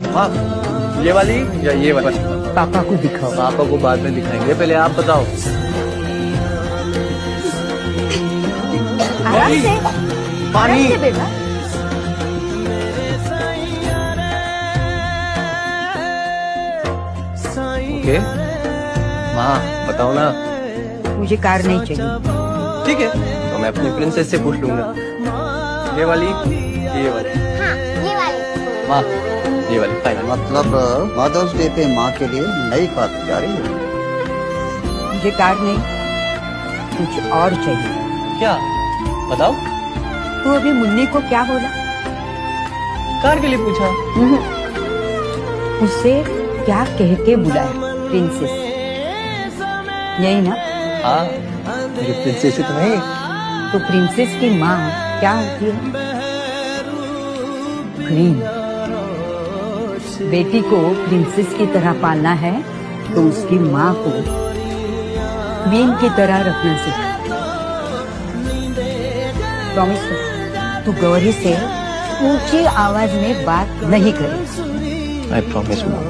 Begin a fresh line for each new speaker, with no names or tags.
माँ ये वाली या ये वाली?
पापा को दिखाओ।
पापा को बाद में दिखाएँगे। पहले आप बताओ। पानी। ओके। माँ बताओ ना।
मुझे कार नहीं चाहिए।
ठीक है तो मैं अपनी प्रिंसेस से पूछ लूँगा। ये वाली ये वाली।
हाँ ये वाली।
माँ ये वाली। फाइनल
मतलब मदर्स डे पे माँ के लिए नई कार जा रही है।
मुझे कार नहीं कुछ और चाहिए।
क्या? बताओ।
तू अभी मुन्नी को क्या बोला?
कार के लिए पूछा।
उससे क्या कह के बुलाया प्रिंसेस यही ना?
हाँ मेरी प्रिंसेस ही तो है।
तो प्रिंसेस की माँ क्या होती है? क्वीन बेटी को प्रिंसेस की तरह पालना है तो उसकी माँ को बीन की तरह रखना सीख प्रॉमिस तू गौरी से ऊँची आवाज़ में बात नहीं करे।
आई प्रॉमिस माँ।